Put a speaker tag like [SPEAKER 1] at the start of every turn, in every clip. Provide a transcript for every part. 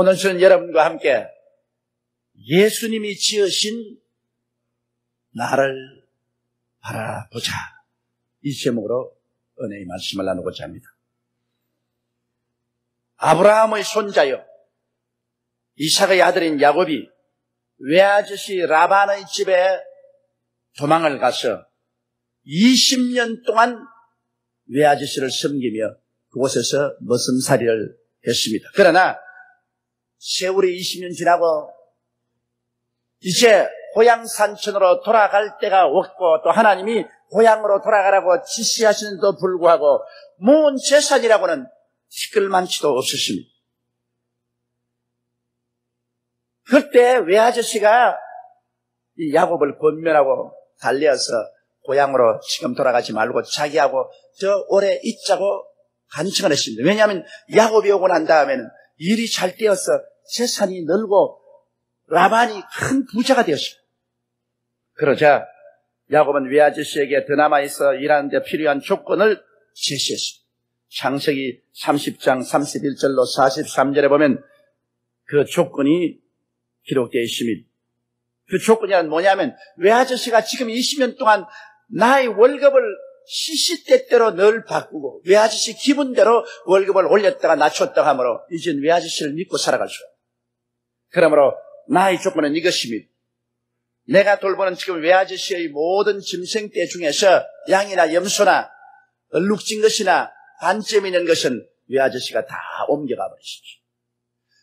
[SPEAKER 1] 오늘 저는 여러분과 함께 예수님이 지으신 나를 바라보자. 이 제목으로 은혜의 말씀을 나누고자 합니다. 아브라함의 손자요. 이삭의 아들인 야곱이 외아저씨 라반의 집에 도망을 가서 20년 동안 외아저씨를 섬기며 그곳에서 머슴살이를 했습니다. 그러나 세월이 20년 지나고 이제 고향 산천으로 돌아갈 때가 왔고 또 하나님이 고향으로 돌아가라고 지시하시는데도 불구하고 모은 재산이라고는 티끌만치도 없으십니다. 그때 외아저씨가 이 야곱을 권면하고 달려서 고향으로 지금 돌아가지 말고 자기하고 저 오래 있자고 간청을 했습니다. 왜냐하면 야곱이 오고 난 다음에는 일이 잘 되어서 재산이 늘고 라반이 큰 부자가 되었습니다. 그러자 야곱은 외아저씨에게 더 남아있어 일하는데 필요한 조건을 제시했습니다. 창세기 30장 31절로 43절에 보면 그 조건이 기록되어 있습니다. 그 조건이 뭐냐면 외아저씨가 지금 20년 동안 나의 월급을 시시때때로 늘 바꾸고 외아저씨 기분대로 월급을 올렸다가 낮췄다가 하므로 이젠 외아저씨를 믿고 살아갈 수가 그러므로 나의 조건은 이것입니다. 내가 돌보는 지금 외아저씨의 모든 짐승떼 중에서 양이나 염소나 얼룩진 것이나 반점 있는 것은 외아저씨가 다 옮겨가 버리십시오.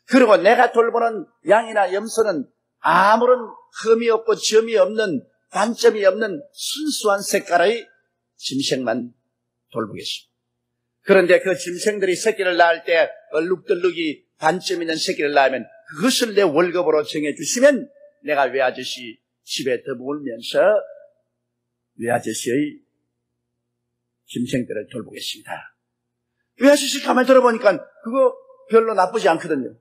[SPEAKER 1] 그리고 내가 돌보는 양이나 염소는 아무런 흠이 없고 점이 없는 반점이 없는 순수한 색깔의 짐승만 돌보겠습니다. 그런데 그 짐승들이 새끼를 낳을 때 얼룩덜룩이 반점 있는 새끼를 낳으면 그것을 내 월급으로 정해주시면 내가 외아저씨 집에 더물면서 외아저씨의 짐승들을 돌보겠습니다. 외아저씨 가만히 들어보니까 그거 별로 나쁘지 않거든요.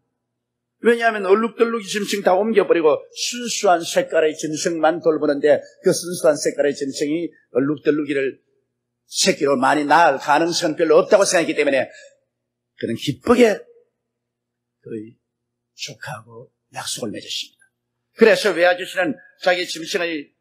[SPEAKER 1] 왜냐하면 얼룩덜룩이 짐승 다 옮겨버리고 순수한 색깔의 짐승만 돌보는데 그 순수한 색깔의 짐승이 얼룩덜룩이를 새끼로 많이 낳을 가능성은 별로 없다고 생각했기 때문에 그는 기쁘게 거의 축하하고 약속을 맺었습니다. 그래서 외아저씨는 자기 짐승의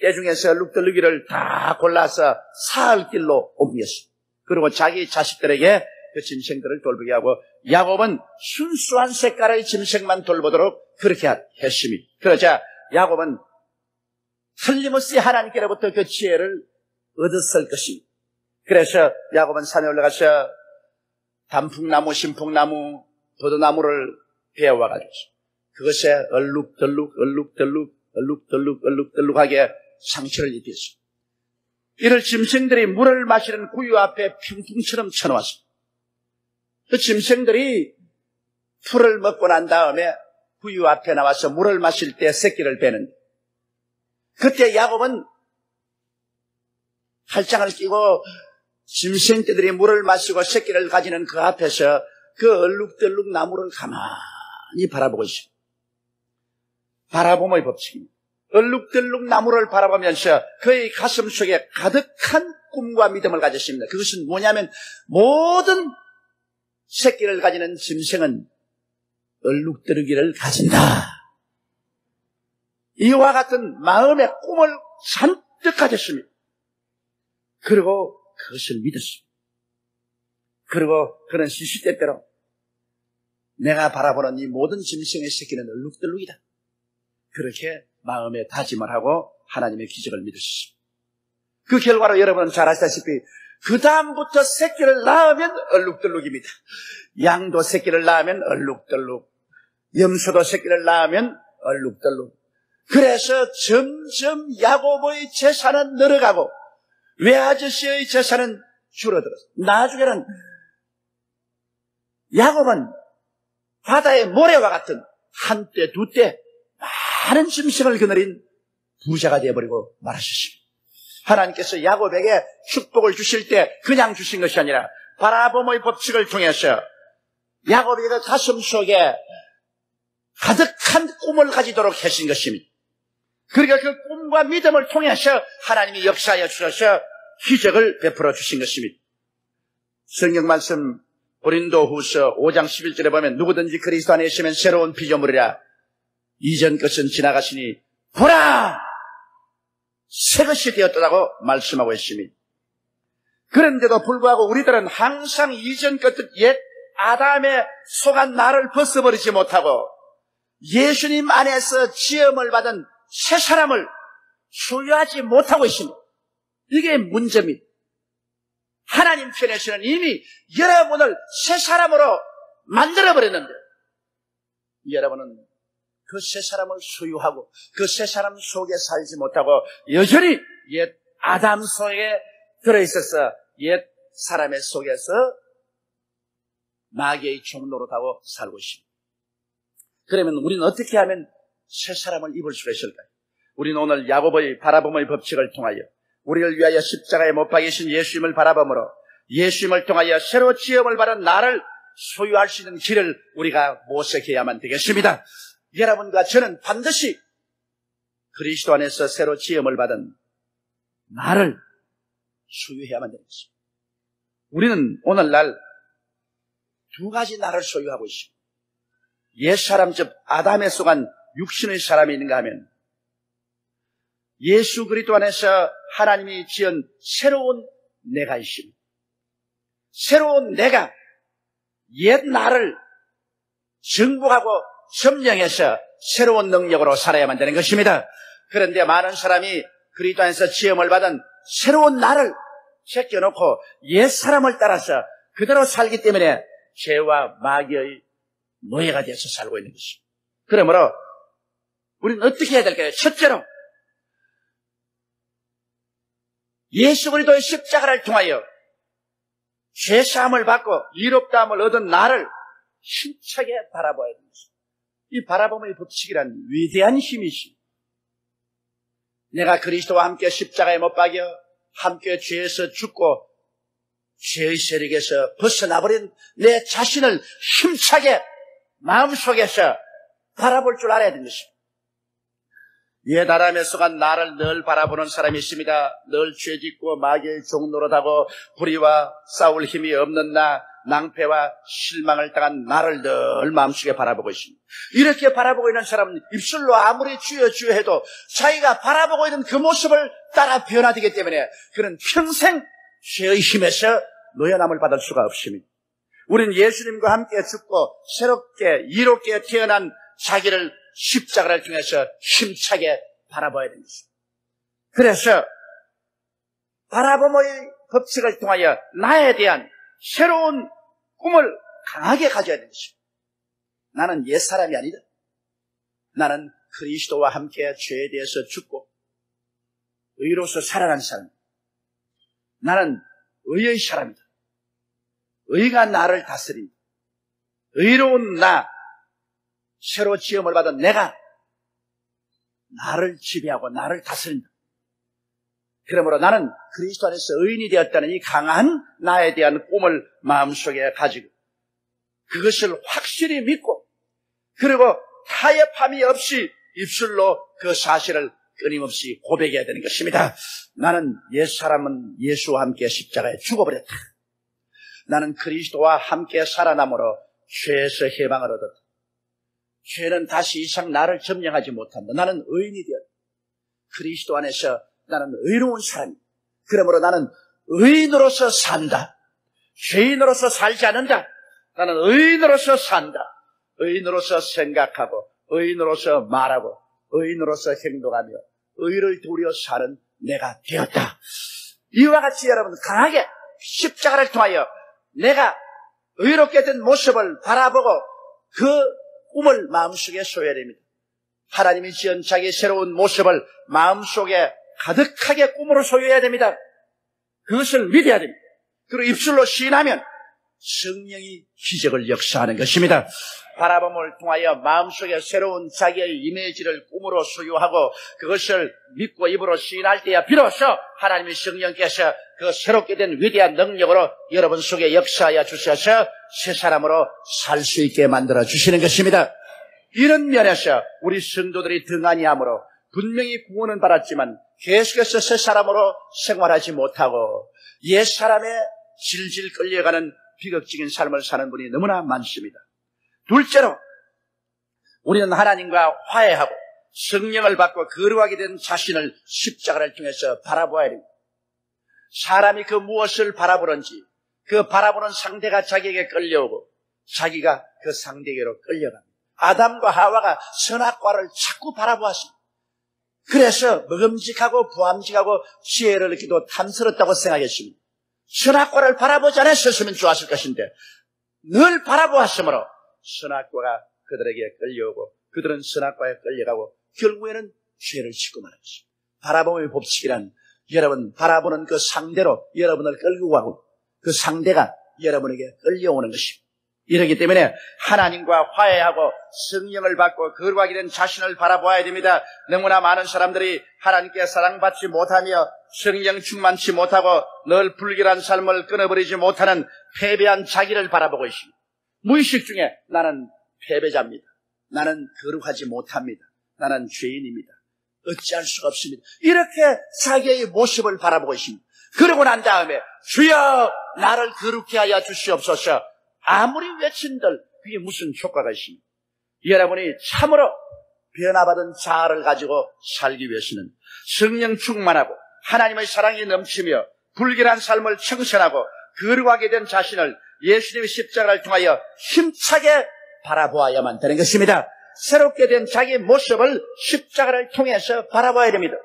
[SPEAKER 1] 떼 중에서 얼룩덜룩이를 다 골라서 사흘 길로 옮겼습니다. 그리고 자기 자식들에게 그 짐승들을 돌보게 하고 야곱은 순수한 색깔의 짐승만 돌보도록 그렇게 했습니다. 그러자 야곱은 틀림없이 하나님께로부터 그 지혜를 얻었을 것입니다. 그래서 야곱은 산에 올라가서 단풍나무, 신풍나무, 도도나무를 베어와가지고 그것에 얼룩덜룩, 얼룩덜룩, 얼룩덜룩, 얼룩덜룩하게 상처를 입혔습니다. 이를 짐승들이 물을 마시는 구유 앞에 평풍처럼 쳐놓았습니다. 그 짐승들이 풀을 먹고 난 다음에 구유 앞에 나와서 물을 마실 때 새끼를 빼는 그때 야곱은 팔짱을 끼고 짐승떼들이 물을 마시고 새끼를 가지는 그 앞에서 그 얼룩덜룩 나무를 가만히 바라보고 있습니다. 바라봄의 법칙입니다. 얼룩덜룩 나무를 바라보면서 그의 가슴 속에 가득한 꿈과 믿음을 가졌습니다. 그것은 뭐냐면 모든 새끼를 가지는 짐승은 얼룩들르기를 가진다. 이와 같은 마음의 꿈을 잔뜩 가졌습니다. 그리고 그것을 믿었습니다. 그리고 그는 시시때때로 내가 바라보는 이 모든 짐승의 새끼는 얼룩덜룩이다. 그렇게 마음에 다짐을 하고 하나님의 기적을 믿으셨습니다. 그 결과로 여러분은 잘 아시다시피 그 다음부터 새끼를 낳으면 얼룩덜룩입니다. 양도 새끼를 낳으면 얼룩덜룩. 염소도 새끼를 낳으면 얼룩덜룩. 그래서 점점 야곱의 재산은 늘어가고 외아저씨의 재산은 줄어들었어. 나중에는 야곱은 바다의 모래와 같은 한때 두때 많은 짐승을 거느린 부자가 되어버리고 말하셨습니다. 하나님께서 야곱에게 축복을 주실 때 그냥 주신 것이 아니라 바라봄의 법칙을 통해서 야곱의 그 가슴 속에 가득한 꿈을 가지도록 하신 것입니다. 그러니까 그 꿈과 믿음을 통해서 하나님이 역사하여 주셔서 기적을 베풀어 주신 것입니다. 성경 말씀 고린도 후서 5장 11절에 보면 누구든지 그리스도 안에 있으면 새로운 피조물이라 이전 것은 지나가시니 보라 새 것이 되었다고 말씀하고 있습니다. 그런데도 불구하고 우리들은 항상 이전 것들 옛 아담의 속한 나를 벗어버리지 못하고 예수님 안에서 지음을 받은 새 사람을 소유하지 못하고 있습니다. 이게 문제입니다. 하나님 편에서는 이미 여러분을 새 사람으로 만들어버렸는데 여러분은 그새 사람을 소유하고 그새 사람 속에 살지 못하고 여전히 옛 아담 속에 들어있어서 옛 사람의 속에서 마귀의 종로로하고 살고 있습니다. 그러면 우리는 어떻게 하면 새 사람을 입을 수가 있을까요? 우리는 오늘 야곱의 바라봄의 법칙을 통하여 우리를 위하여 십자가에 못 박이신 예수님을 바라보므로 예수님을 통하여 새로 지음을 받은 나를 소유할 수 있는 길을 우리가 모색해야만 되겠습니다. 여러분과 저는 반드시 그리스도 안에서 새로 지음을 받은 나를 소유해야만 되겠습니다. 우리는 오늘날 두 가지 나를 소유하고 있습니다. 옛사람, 즉 아담에 속한 육신의 사람이 있는가 하면 예수 그리스도 안에서 하나님이 지은 새로운 내가 있습니다. 새로운 내가 옛 나를 정복하고 점령해서 새로운 능력으로 살아야만 되는 것입니다. 그런데 많은 사람이 그리스도 안에서 지음을 받은 새로운 나를 제껴놓고 옛 사람을 따라서 그대로 살기 때문에 죄와 마귀의 노예가 되어서 살고 있는 것입니다. 그러므로 우리는 어떻게 해야 될까요? 첫째로 예수 그리스도의 십자가를 통하여 죄 사함을 받고 이롭다함을 얻은 나를 힘차게 바라봐야 됩니다. 이 바라봄의 법칙이란 위대한 힘이시. 내가 그리스도와 함께 십자가에 못 박여 함께 죄에서 죽고 죄의 세력에서 벗어나버린 내 자신을 힘차게 마음속에서 바라볼 줄 알아야 되는 것입니다. 예다람에 속한 나를 늘 바라보는 사람이 있습니다. 늘 죄짓고 마귀의 종노릇하고 불의와 싸울 힘이 없는 나, 낭패와 실망을 당한 나를 늘 마음속에 바라보고 있습니다. 이렇게 바라보고 있는 사람은 입술로 아무리 주여 주여 해도 자기가 바라보고 있는 그 모습을 따라 변화되기 때문에 그는 평생 죄의 힘에서 노연함을 받을 수가 없습니다. 우리는 예수님과 함께 죽고 새롭게 이롭게 태어난 자기를 십자가를 통해서 힘차게 바라봐야 됩니다. 그래서 바라봄의 법칙을 통하여 나에 대한 새로운 꿈을 강하게 가져야 되는 것입니다. 나는 옛 사람이 아니다. 나는 그리스도와 함께 죄에 대해서 죽고 의로서 살아난 사람. 나는 의의 사람이다. 의가 나를 다스립니다. 의로운 나, 새로 지음을 받은 내가 나를 지배하고 나를 다스린다. 그러므로 나는 그리스도 안에서 의인이 되었다는 이 강한 나에 대한 꿈을 마음속에 가지고 그것을 확실히 믿고 그리고 타협함이 없이 입술로 그 사실을 끊임없이 고백해야 되는 것입니다. 나는 옛 사람은 예수와 함께 십자가에 죽어버렸다. 나는 그리스도와 함께 살아남으로 죄에서 해방을 얻었다. 죄는 다시 이상 나를 점령하지 못한다. 나는 의인이 되었다. 그리스도 안에서 나는 의로운 사람이다. 그러므로 나는 의인으로서 산다. 죄인으로서 살지 않는다. 나는 의인으로서 산다. 의인으로서 생각하고, 의인으로서 말하고, 의인으로서 행동하며, 의를 도려 사는 내가 되었다. 이와 같이 여러분 강하게 십자가를 통하여 내가 의롭게 된 모습을 바라보고 그 꿈을 마음속에 소해야 됩니다. 하나님이 지은 자기 새로운 모습을 마음속에 가득하게 꿈으로 소유해야 됩니다. 그것을 믿어야 됩니다. 그리고 입술로 시인하면 성령이 기적을 역사하는 것입니다. 바라봄을 통하여 마음속에 새로운 자기의 이미지를 꿈으로 소유하고 그것을 믿고 입으로 시인할 때야 비로소 하나님의 성령께서 그 새롭게 된 위대한 능력으로 여러분 속에 역사하여 주셔서 새 사람으로 살 수 있게 만들어 주시는 것입니다. 이런 면에서 우리 성도들이 등한히 함으로 분명히 구원은 받았지만 계속해서 새 사람으로 생활하지 못하고 옛 사람의 질질 끌려가는 비극적인 삶을 사는 분이 너무나 많습니다. 둘째로 우리는 하나님과 화해하고 성령을 받고 거룩하게 된 자신을 십자가를 통해서 바라보아야 됩니다. 사람이 그 무엇을 바라보는지 그 바라보는 상대가 자기에게 끌려오고 자기가 그 상대에게로 끌려갑니다. 아담과 하와가 선악과를 자꾸 바라보았습니다. 그래서 먹음직하고 부함직하고 지혜를 느끼도 탐스럽다고 생각했습니다. 선악과를 바라보지 않았었으면 좋았을 것인데 늘 바라보았으므로 선악과가 그들에게 끌려오고 그들은 선악과에 끌려가고 결국에는 죄를 짓고 것입니다. 바라봄의 법칙이란 여러분 바라보는 그 상대로 여러분을 끌고 가고 그 상대가 여러분에게 끌려오는 것입니다. 이러기 때문에 하나님과 화해하고 성령을 받고 거룩하게 된 자신을 바라보아야 됩니다. 너무나 많은 사람들이 하나님께 사랑받지 못하며 성령 충만치 못하고 늘 불길한 삶을 끊어버리지 못하는 패배한 자기를 바라보고 있습니다. 무의식 중에 나는 패배자입니다. 나는 거룩하지 못합니다. 나는 죄인입니다. 어찌할 수가 없습니다. 이렇게 자기의 모습을 바라보고 있습니다. 그러고 난 다음에 주여 나를 거룩히 하여 주시옵소서 아무리 외친들 그게 무슨 효과가 있습니까? 여러분이 참으로 변화받은 자아를 가지고 살기 위해서는 성령 충만하고 하나님의 사랑이 넘치며 불길한 삶을 청산하고 거룩하게 된 자신을 예수님의 십자가를 통하여 힘차게 바라보아야만 되는 것입니다. 새롭게 된 자기 모습을 십자가를 통해서 바라봐야 됩니다.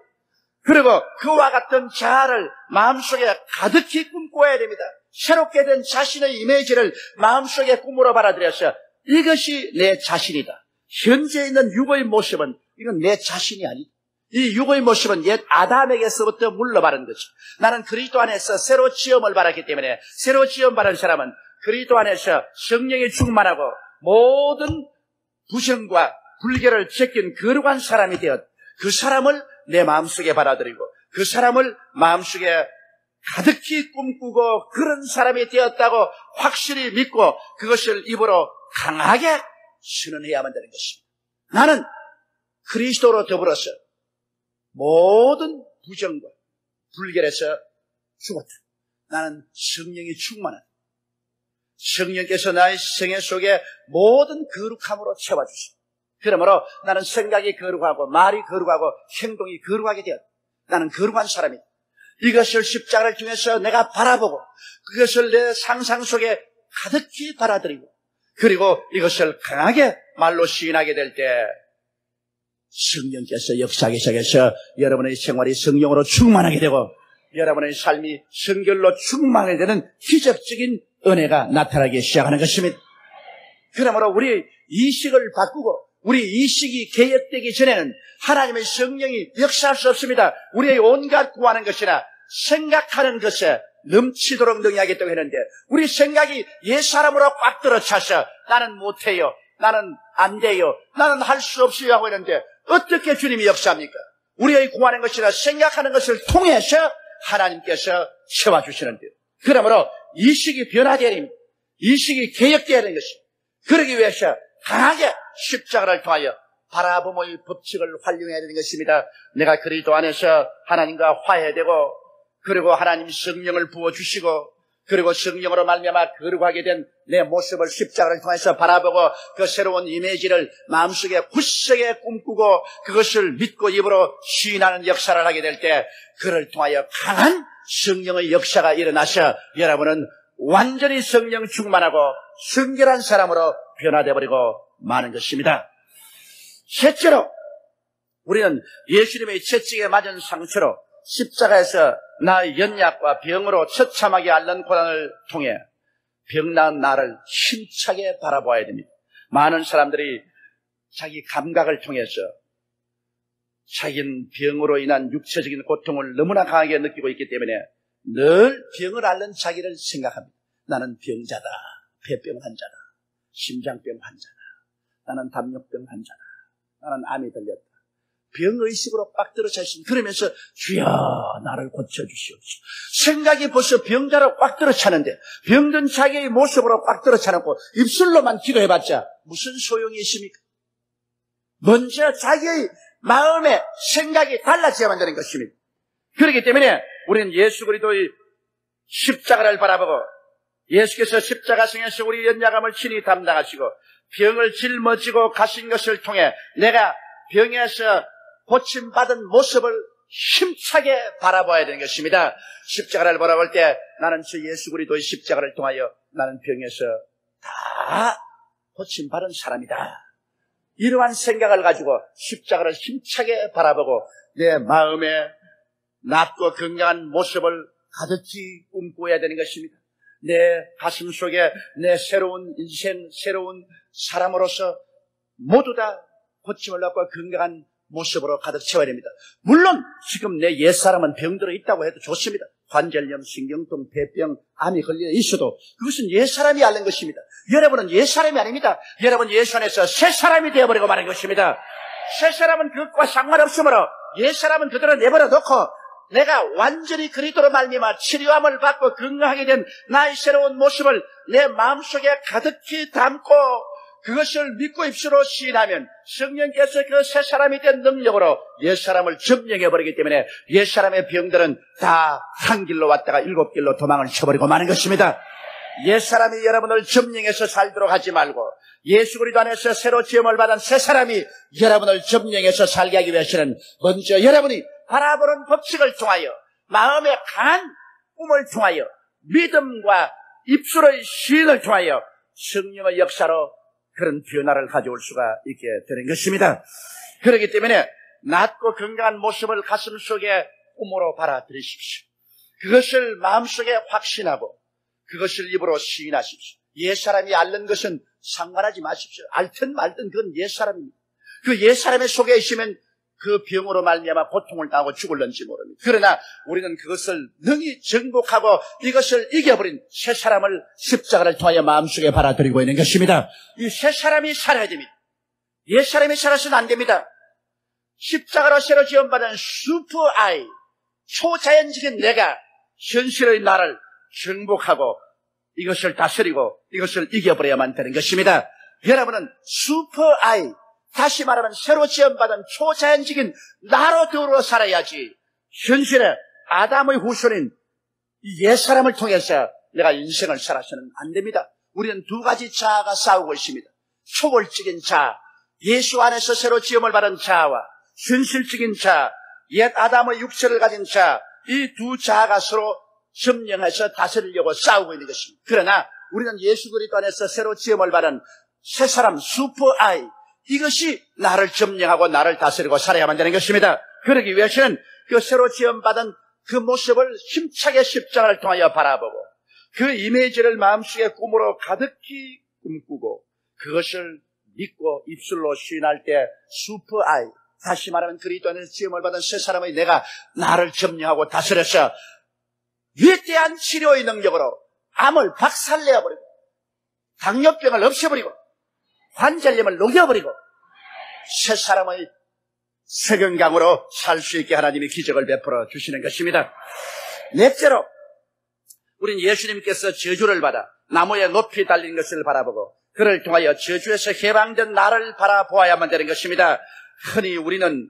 [SPEAKER 1] 그리고 그와 같은 자아를 마음속에 가득히 꿈꿔야 됩니다. 새롭게 된 자신의 이미지를 마음속에 꿈으로 받아들여서 이것이 내 자신이다. 현재 있는 육의 모습은 이건 내 자신이 아니다. 이 육의 모습은 옛 아담에게서부터 물러바른 거죠. 나는 그리스도 안에서 새로 지음을 받았기 때문에 새로 지음 받은 사람은 그리스도 안에서 성령이 충만하고 모든 부정과 불결을 제낀 거룩한 사람이 되었 그 사람을 내 마음속에 받아들이고 그 사람을 마음속에 가득히 꿈꾸고 그런 사람이 되었다고 확실히 믿고 그것을 입으로 강하게 선언해야만 되는 것입니다. 나는 그리스도로 더불어서 모든 부정과 불결에서 죽었다. 나는 성령이 충만한 성령께서 나의 생애 속에 모든 거룩함으로 채워주시고 그러므로 나는 생각이 거룩하고 말이 거룩하고 행동이 거룩하게 되었다. 나는 거룩한 사람이다. 이것을 십자가를 통해서 내가 바라보고 그것을 내 상상 속에 가득히 받아들이고 그리고 이것을 강하게 말로 시인하게 될 때 성령께서 역사하기 시작해서 여러분의 생활이 성령으로 충만하게 되고 여러분의 삶이 성결로 충만하게 되는 기적적인 은혜가 나타나기 시작하는 것입니다. 그러므로 우리 이식을 바꾸고 우리 이식이 개혁되기 전에는 하나님의 성령이 역사할 수 없습니다. 우리의 온갖 구하는 것이나 생각하는 것에 넘치도록 능하겠다고 했는데 우리 생각이 옛 사람으로 꽉 들어차서 나는 못해요. 나는 안 돼요. 나는 할 수 없어요 하고 있는데 어떻게 주님이 역사합니까? 우리의 구하는 것이나 생각하는 것을 통해서 하나님께서 채워주시는데요. 그러므로 이식이 변화되어야 됩니다. 이식이 개혁되어야 하는 것입니다. 그러기 위해서 강하게 십자가를 통하여 바라봄의 법칙을 활용해야 되는 것입니다. 내가 그리스도 안에서 하나님과 화해되고 그리고 하나님 성령을 부어주시고 그리고 성령으로 말미암아 거룩하게 된 내 모습을 십자가를 통해서 바라보고 그 새로운 이미지를 마음속에 굳세게 꿈꾸고 그것을 믿고 입으로 시인하는 역사를 하게 될 때 그를 통하여 강한 성령의 역사가 일어나셔 여러분은 완전히 성령 충만하고 성결한 사람으로 변화되어 버리고 마는 것입니다. 셋째로 우리는 예수님의 채찍에 맞은 상처로 십자가에서 나의 연약과 병으로 처참하게 앓는 고난을 통해 병난 나를 힘차게 바라보아야 됩니다. 많은 사람들이 자기 감각을 통해서 자기는 병으로 인한 육체적인 고통을 너무나 강하게 느끼고 있기 때문에 늘 병을 앓는 자기를 생각합니다. 나는 병자다. 폐병 환자다. 심장병 환자다. 나는 담력병 환자다. 나는 암이 걸렸다. 병의식으로 빡 들어차 있습니다. 그러면서 주여 나를 고쳐주시옵소서. 생각이 벌써 병자로 꽉 들어 차는데 병든 자기의 모습으로 꽉 들어 차놓고 입술로만 기도해봤자 무슨 소용이 있습니까? 먼저 자기의 마음의 생각이 달라져야만 되는 것입니다. 그렇기 때문에 우리는 예수 그리스도의 십자가를 바라보고 예수께서 십자가성에서 우리 연약함을 친히 담당하시고 병을 짊어지고 가신 것을 통해 내가 병에서 고침받은 모습을 힘차게 바라봐야 되는 것입니다. 십자가를 바라볼 때 나는 저 예수 그리스도의 십자가를 통하여 나는 병에서 다 고침받은 사람이다. 이러한 생각을 가지고 십자가를 힘차게 바라보고 내 마음에 낫고 건강한 모습을 가득히 꿈꿔야 되는 것입니다. 내 가슴 속에 내 새로운 인생, 새로운 사람으로서 모두 다 고침을 받고 건강한 모습으로 가득 채워야 됩니다. 물론 지금 내 옛사람은 병들어 있다고 해도 좋습니다. 관절염, 신경통, 폐병, 암이 걸려 있어도 그것은 옛사람이 앓는 것입니다. 여러분은 옛사람이 아닙니다. 여러분 예수 안에서 새사람이 되어버리고 마는 것입니다. 새사람은 그것과 상관없으므로 옛사람은 그대로 내버려 놓고 내가 완전히 그리도로 말미암아 치료함을 받고 건강하게 된 나의 새로운 모습을 내 마음속에 가득히 담고 그것을 믿고 입술로 시인하면 성령께서 그 새 사람이 된 능력으로 옛 사람을 점령해 버리기 때문에 옛 사람의 병들은 다 한 길로 왔다가 일곱 길로 도망을 쳐버리고 마는 것입니다. 옛 사람이 여러분을 점령해서 살도록 하지 말고 예수 그리스도 안에서 새로 지음을 받은 새 사람이 여러분을 점령해서 살게 하기 위해서는 먼저 여러분이 바라보는 법칙을 통하여 마음의 강한 꿈을 통하여 믿음과 입술의 시인을 통하여 성령의 역사로 그런 변화를 가져올 수가 있게 되는 것입니다. 그렇기 때문에 낮고 건강한 모습을 가슴 속에 꿈으로 받아들이십시오. 그것을 마음속에 확신하고 그것을 입으로 시인하십시오. 옛사람이 앓는 것은 상관하지 마십시오. 앓든 말든 그건 옛사람입니다. 그 옛사람의 속에 있으면 그 병으로 말미암아 고통을 당하고 죽을런지 모릅니다. 그러나 우리는 그것을 능히 정복하고 이것을 이겨버린 새 사람을 십자가를 통하여 마음속에 받아들이고 있는 것입니다. 이 새 사람이 살아야 됩니다. 옛 사람이 살아서는 안 됩니다. 십자가로 새로 지원받은 슈퍼 아이, 초자연적인 내가 현실의 나를 정복하고 이것을 다스리고 이것을 이겨버려야만 되는 것입니다. 여러분은 슈퍼 아이, 다시 말하면 새로 지원받은 초자연적인 나로 더불어 살아야지. 현실에 아담의 후손인 옛사람을 통해서 내가 인생을 살아서는 안 됩니다. 우리는 두 가지 자아가 싸우고 있습니다. 초월적인 자아, 예수 안에서 새로 지음을 받은 자아와 현실적인 자아, 옛 아담의 육체를 가진 자아, 이 두 자아가 서로 점령해서 다스리려고 싸우고 있는 것입니다. 그러나 우리는 예수 그리스도 안에서 새로 지음을 받은 새 사람 슈퍼 아이, 이것이 나를 점령하고 나를 다스리고 살아야만 되는 것입니다. 그러기 위해서는 그 새로 지원받은 그 모습을 힘차게 십자가를 통하여 바라보고 그 이미지를 마음속에 꿈으로 가득히 꿈꾸고 그것을 믿고 입술로 시인할 때 슈퍼 아이 다시 말하면 그리스도 안에서 지음을 받은 새 사람의 내가 나를 점령하고 다스려서 위대한 치료의 능력으로 암을 박살내어버리고 당뇨병을 없애버리고 관절염을 녹여버리고 새 사람의 새 건강으로 살 수 있게 하나님이 기적을 베풀어 주시는 것입니다. 넷째로 우린 예수님께서 저주를 받아 나무에 높이 달린 것을 바라보고 그를 통하여 저주에서 해방된 나를 바라보아야만 되는 것입니다. 흔히 우리는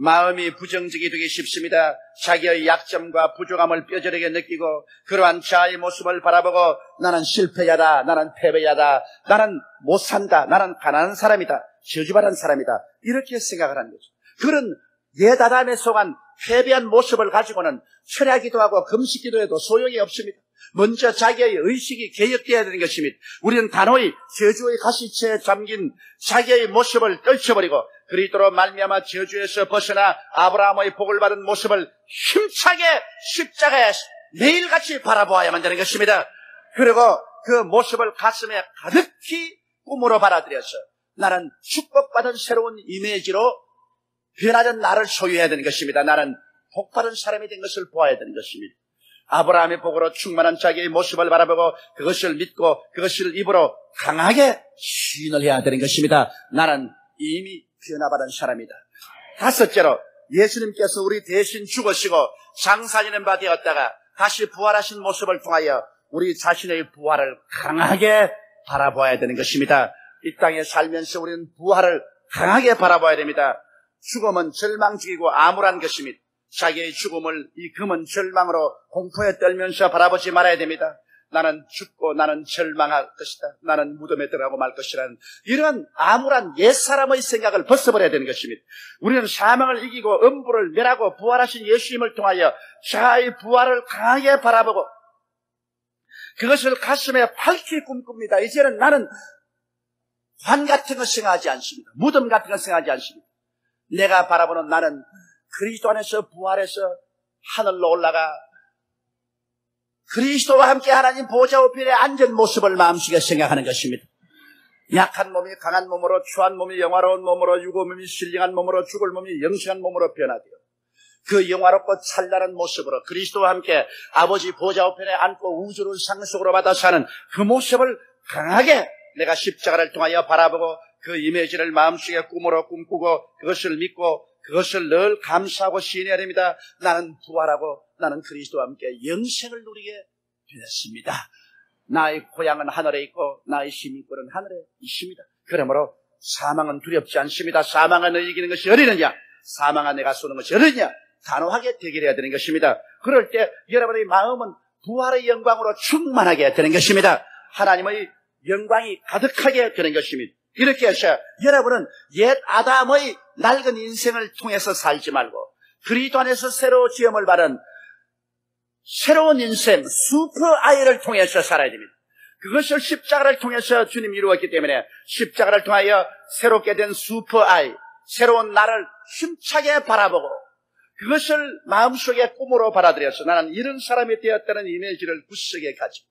[SPEAKER 1] 마음이 부정적이 되기 쉽습니다. 자기의 약점과 부족함을 뼈저리게 느끼고 그러한 자아의 모습을 바라보고 나는 실패자다, 나는 패배자다, 나는 못 산다, 나는 가난한 사람이다, 저주받은 사람이다 이렇게 생각을 하는 거죠. 그런 예다담에 속한 패배한 모습을 가지고는 철야기도 하고 금식기도 해도 소용이 없습니다. 먼저 자기의 의식이 개혁되어야 되는 것입니다. 우리는 단호히 저주의 가시체에 잠긴 자기의 모습을 떨쳐버리고 그리스도로 말미암아 저주에서 벗어나 아브라함의 복을 받은 모습을 힘차게 십자가에 매일같이 바라보아야만 되는 것입니다. 그리고 그 모습을 가슴에 가득히 꿈으로 받아들여서 나는 축복받은 새로운 이미지로 변화된 나를 소유해야 되는 것입니다. 나는 복받은 사람이 된 것을 보아야 되는 것입니다. 아브라함의 복으로 충만한 자기의 모습을 바라보고 그것을 믿고 그것을 입으로 강하게 시인을 해야 되는 것입니다. 나는 이미 변화받은 사람이다. 다섯째로 예수님께서 우리 대신 죽으시고 장사지는 바 되었다가 다시 부활하신 모습을 통하여 우리 자신의 부활을 강하게 바라보아야 되는 것입니다. 이 땅에 살면서 우리는 부활을 강하게 바라봐야 됩니다. 죽음은 절망적이고 암울한 것입니다. 자기의 죽음을 이 금은 절망으로 공포에 떨면서 바라보지 말아야 됩니다. 나는 죽고 나는 절망할 것이다. 나는 무덤에 들어가고 말 것이라는 이런 암울한 옛사람의 생각을 벗어버려야 되는 것입니다. 우리는 사망을 이기고 음부를 멸하고 부활하신 예수님을 통하여 자의 부활을 강하게 바라보고 그것을 가슴에 밝히 꿈꿉니다. 이제는 나는 관 같은 것 생각하지 않습니다. 무덤 같은 것 생각하지 않습니다. 내가 바라보는 나는 그리스도 안에서 부활해서 하늘로 올라가 그리스도와 함께 하나님 보좌 우편에 앉은 모습을 마음속에 생각하는 것입니다. 약한 몸이 강한 몸으로 추한 몸이 영화로운 몸으로 유고 몸이 신령한 몸으로 죽을 몸이 영생한 몸으로 변하되어 그 영화롭고 찬란한 모습으로 그리스도와 함께 아버지 보좌 우편에 앉고 우주를 상속으로 받아 사는 그 모습을 강하게 내가 십자가를 통하여 바라보고 그 이미지를 마음속에 꿈으로 꿈꾸고 그것을 믿고 그것을 늘 감사하고 시인해야 됩니다. 나는 부활하고 나는 그리스도와 함께 영생을 누리게 되었습니다. 나의 고향은 하늘에 있고 나의 시민권은 하늘에 있습니다. 그러므로 사망은 두렵지 않습니다. 사망은 이기는 것이 어리느냐? 사망은 내가 쏘는 것이 어리느냐? 단호하게 대결해야 되는 것입니다. 그럴 때 여러분의 마음은 부활의 영광으로 충만하게 되는 것입니다. 하나님의 영광이 가득하게 되는 것입니다. 이렇게 해서 여러분은 옛 아담의 낡은 인생을 통해서 살지 말고 그리스도 안에서 새로 지음을 받은 새로운 인생, 슈퍼 아이를 통해서 살아야 됩니다. 그것을 십자가를 통해서 주님이 이루었기 때문에 십자가를 통하여 새롭게 된 슈퍼 아이, 새로운 나를 힘차게 바라보고 그것을 마음속에 꿈으로 받아들여서 나는 이런 사람이 되었다는 이미지를 굳세게 가지고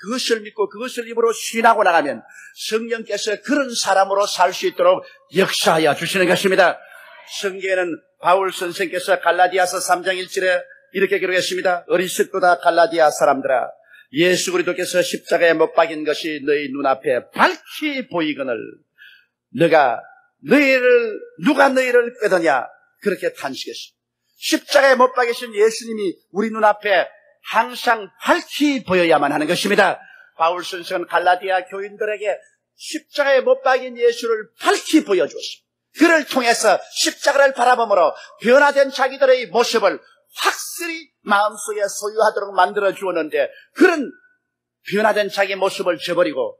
[SPEAKER 1] 그것을 믿고 그것을 입으로 신하고 나가면 성령께서 그런 사람으로 살 수 있도록 역사하여 주시는 것입니다. 성경에는 바울 선생께서 갈라디아서 3장 1절에 이렇게 기록했습니다. 어리석도다 갈라디아 사람들아 예수 그리스도께서 십자가에 못 박인 것이 너희 눈앞에 밝히 보이거늘 너가 너희를 누가 너희를 빼더냐 그렇게 탄식했습니다. 십자가에 못 박이신 예수님이 우리 눈앞에 항상 밝히 보여야만 하는 것입니다. 바울 선생은 갈라디아 교인들에게 십자가에 못 박인 예수를 밝히 보여주었습니다. 그를 통해서 십자가를 바라보므로 변화된 자기들의 모습을 확실히 마음속에 소유하도록 만들어 주었는데 그런 변화된 자기 모습을 저버리고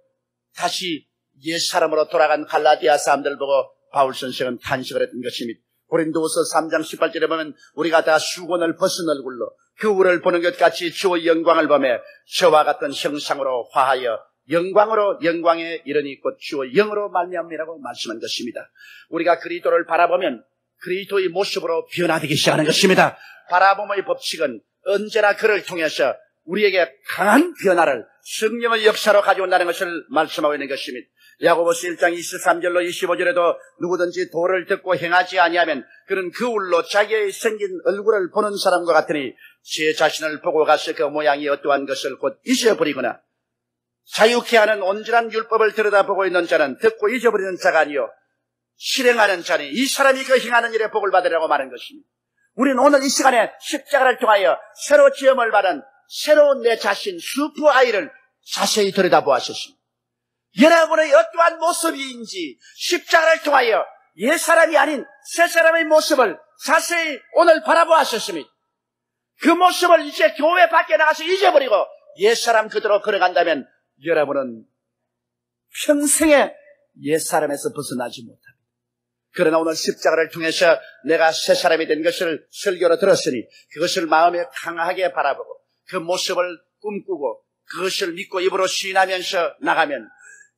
[SPEAKER 1] 다시 옛 사람으로 돌아간 갈라디아 사람들 보고 바울 선생은 탄식을 했던 것입니다. 고린도후서 3장 18절에 보면 우리가 다 수건을 벗은 얼굴로 그 우를 보는 것 같이 주의 영광을 보며 저와 같은 형상으로 화하여 영광으로 영광에 이르니 곧 주의 영으로 말미암이라고 말씀한 것입니다. 우리가 그리스도를 바라보면 그리스도의 모습으로 변화되기 시작하는 것입니다. 바라봄의 법칙은 언제나 그를 통해서 우리에게 강한 변화를 성령의 역사로 가져온다는 것을 말씀하고 있는 것입니다. 야고보스 1장 23절로 25절에도 누구든지 도를 듣고 행하지 아니하면 그는 그 울로 자기의 생긴 얼굴을 보는 사람과 같으니 제 자신을 보고 가서 그 모양이 어떠한 것을 곧 잊어버리거나 자유케 하는 온전한 율법을 들여다보고 있는 자는 듣고 잊어버리는 자가 아니요 실행하는 자니 이 사람이 그 행하는 일에 복을 받으라고 말한 것입니다. 우리는 오늘 이 시간에 십자가를 통하여 새로 지음을 받은 새로운 내 자신 슈퍼 아이를 자세히 들여다보았습니다. 여러분의 어떠한 모습인지 십자가를 통하여 옛 사람이 아닌 새 사람의 모습을 자세히 오늘 바라보았었습니다. 그 모습을 이제 교회 밖에 나가서 잊어버리고 옛 사람 그대로 걸어간다면 여러분은 평생에 옛 사람에서 벗어나지 못합니다. 그러나 오늘 십자가를 통해서 내가 새 사람이 된 것을 설교로 들었으니 그것을 마음에 강하게 바라보고 그 모습을 꿈꾸고 그것을 믿고 입으로 시인하면서 나가면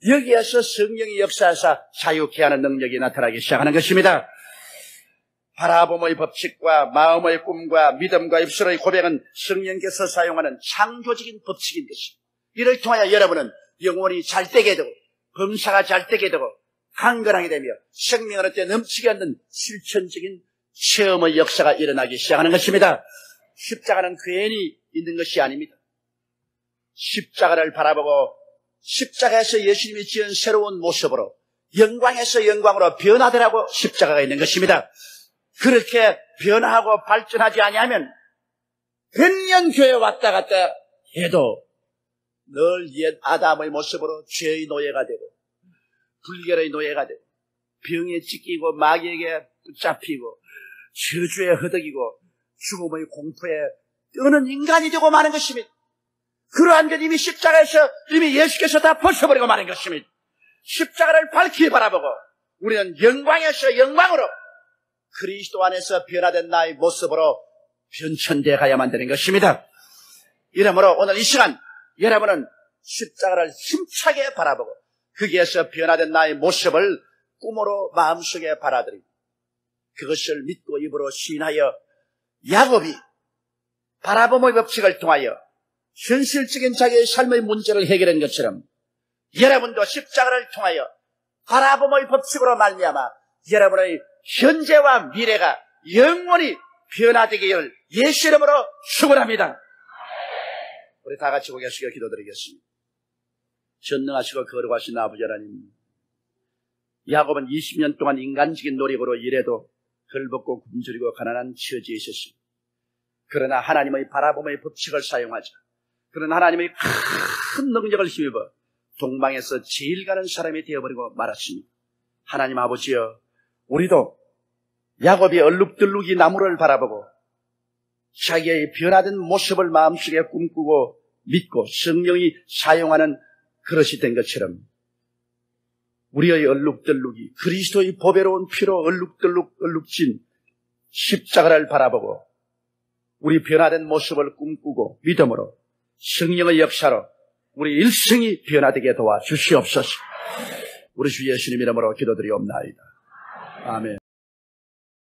[SPEAKER 1] 여기에서 성령이 역사하사 자유케 하는 능력이 나타나기 시작하는 것입니다. 바라봄의 법칙과 마음의 꿈과 믿음과 입술의 고백은 성령께서 사용하는 창조적인 법칙인 것입니다. 이를 통하여 여러분은 영혼이 잘 되게 되고 범사가 잘 되게 되고 강건하게 되며 생명을 얻때 넘치게 하는 실천적인 체험의 역사가 일어나기 시작하는 것입니다. 십자가는 괜히 있는 것이 아닙니다. 십자가를 바라보고 십자가에서 예수님이 지은 새로운 모습으로 영광에서 영광으로 변화되라고 십자가가 있는 것입니다. 그렇게 변화하고 발전하지 아니하면 백년 교회 왔다 갔다 해도 늘 옛 아담의 모습으로 죄의 노예가 되고 불결의 노예가 되고 병에 찢기고 마귀에게 붙잡히고 저주에 허덕이고 죽음의 공포에 뜨는 인간이 되고 마는 것입니다. 그러한 것 이미 십자가에서 이미 예수께서 다 벗어버리고 마는 것입니다. 십자가를 밝히 바라보고 우리는 영광에서 영광으로 그리스도 안에서 변화된 나의 모습으로 변천되어 가야만 되는 것입니다. 이러므로 오늘 이 시간 여러분은 십자가를 힘차게 바라보고 거기에서 변화된 나의 모습을 꿈으로 마음속에 받아들이고 그것을 믿고 입으로 시인하여 야곱이 바라봄의 법칙을 통하여 현실적인 자기의 삶의 문제를 해결한 것처럼 여러분도 십자가를 통하여 바라봄의 법칙으로 말미암아 여러분의 현재와 미래가 영원히 변화되기를 예수 이름으로 축원합니다. 우리 다 같이 고개 숙여 기도드리겠습니다. 전능하시고 거룩하신 아버지 하나님 야곱은 20년 동안 인간적인 노력으로 일해도 걸벗고 굶주리고 가난한 처지에 있었습니다. 그러나 하나님의 바라봄의 법칙을 사용하자. 그런 하나님의 큰 능력을 힘입어 동방에서 제일 가는 사람이 되어버리고 말았습니다. 하나님 아버지여, 우리도 야곱이 얼룩덜룩이 나무를 바라보고 자기의 변화된 모습을 마음속에 꿈꾸고 믿고 성령이 사용하는 그릇이 된 것처럼 우리의 얼룩덜룩이 그리스도의 보배로운 피로 얼룩덜룩 얼룩진 십자가를 바라보고 우리 변화된 모습을 꿈꾸고 믿음으로 성령의 역사로 우리 일생이 변화되게 도와 주시옵소서. 우리 주 예수님 이름으로 기도드리옵나이다. 아멘.